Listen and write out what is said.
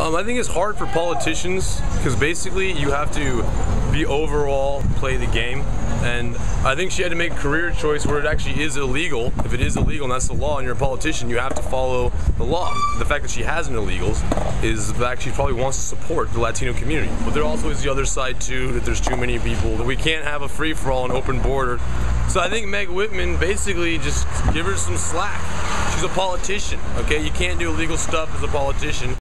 Um, I think it's hard for politicians because basically you have to be overall play the game. And I think she had to make a career choice where it actually is illegal. If it is illegal and that's the law and you're a politician, you have to follow the law. The fact that she has an illegals is the fact she probably wants to support the Latino community. But there also is the other side too, that there's too many people, that we can't have a free-for-all and open border. So I think Meg Whitman basically just give her some slack. She's a politician, okay? You can't do illegal stuff as a politician.